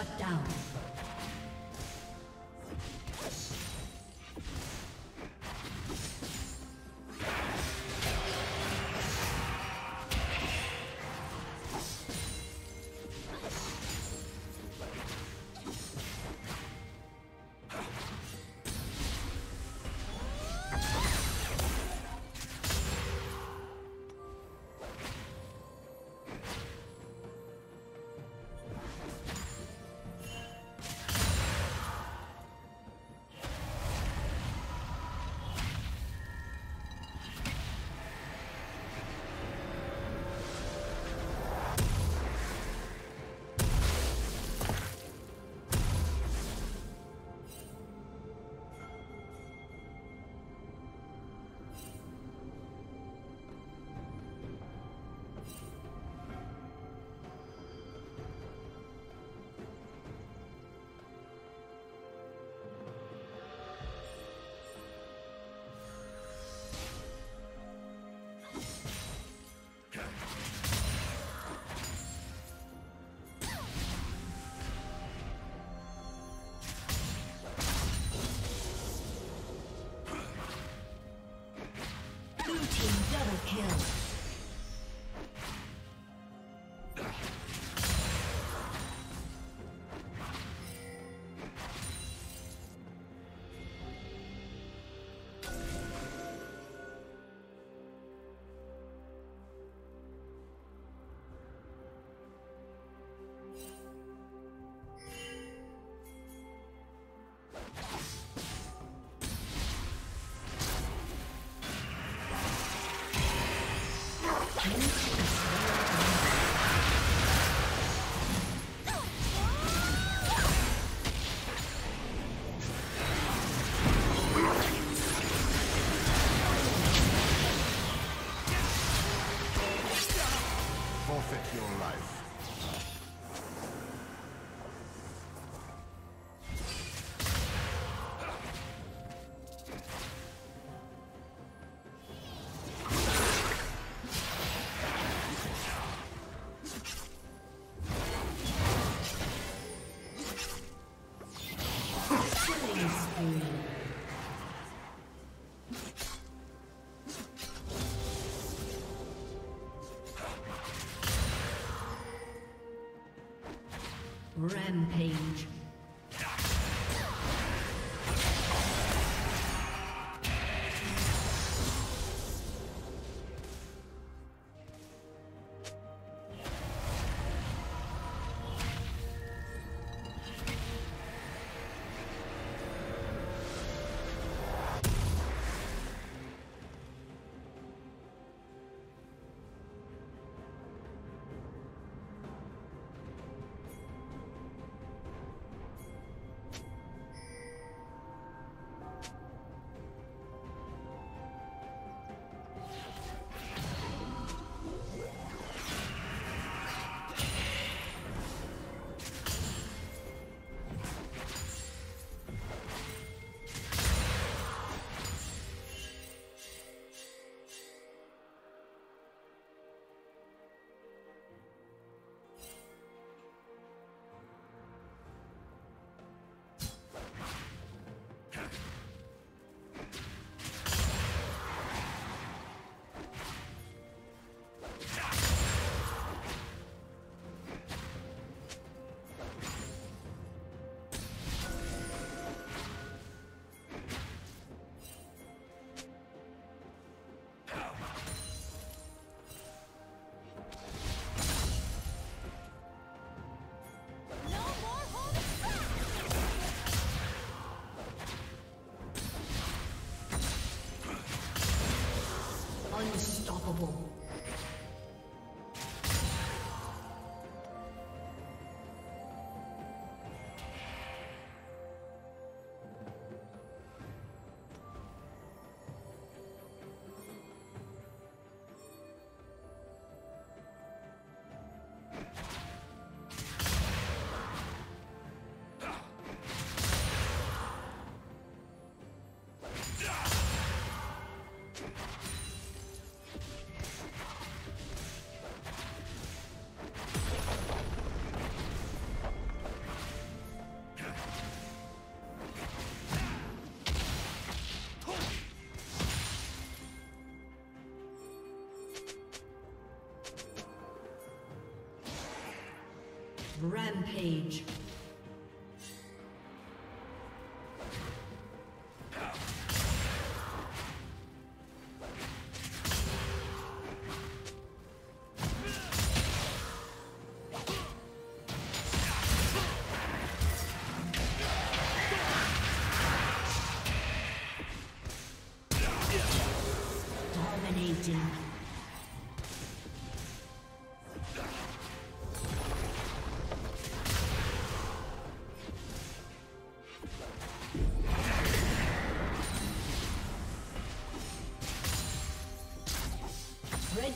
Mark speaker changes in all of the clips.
Speaker 1: Shut down. kill. Rampage. Unstoppable. Rampage.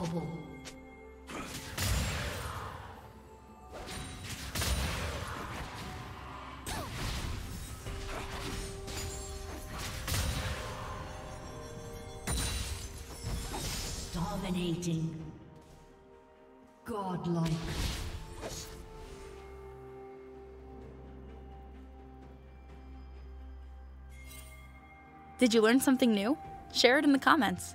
Speaker 1: Unstoppable. Dominating. Godlike.
Speaker 2: Did you learn something new? Share it in the comments.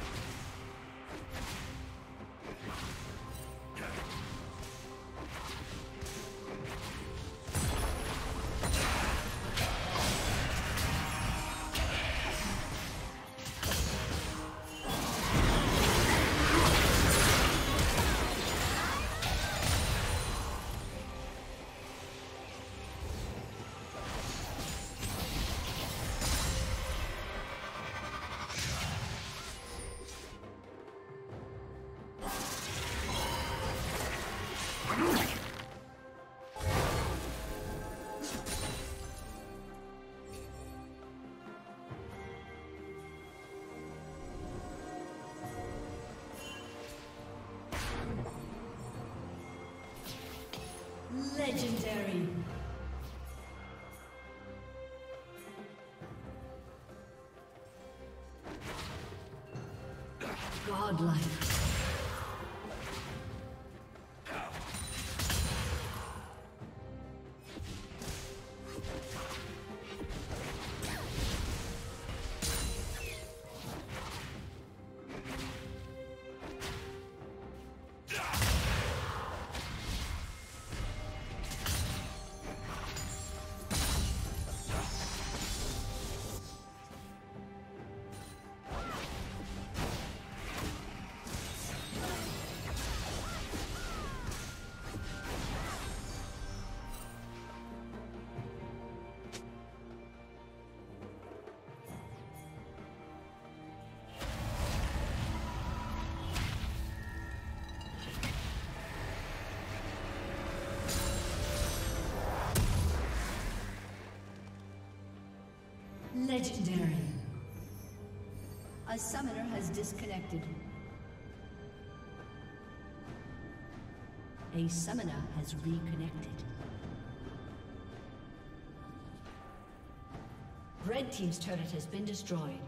Speaker 1: Godlike. Legendary. A summoner has disconnected. A summoner has reconnected. Red Team's turret has been destroyed.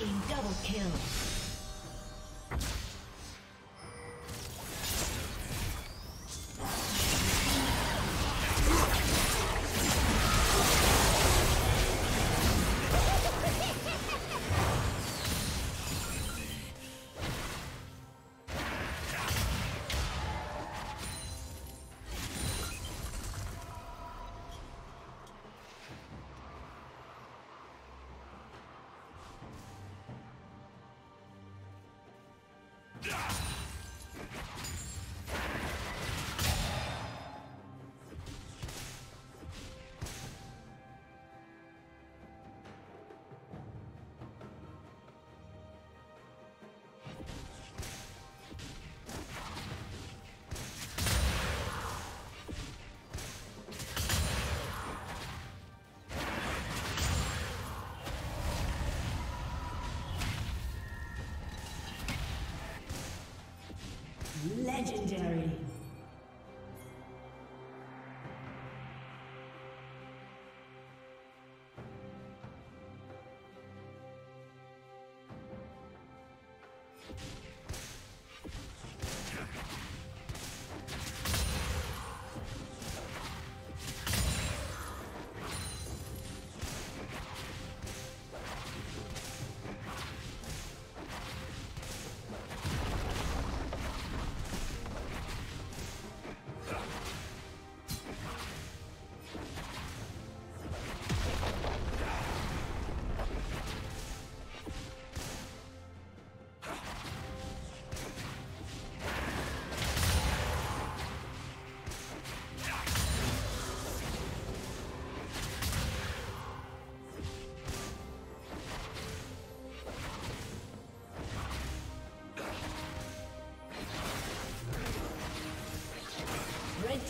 Speaker 1: Team double kill. Legendary.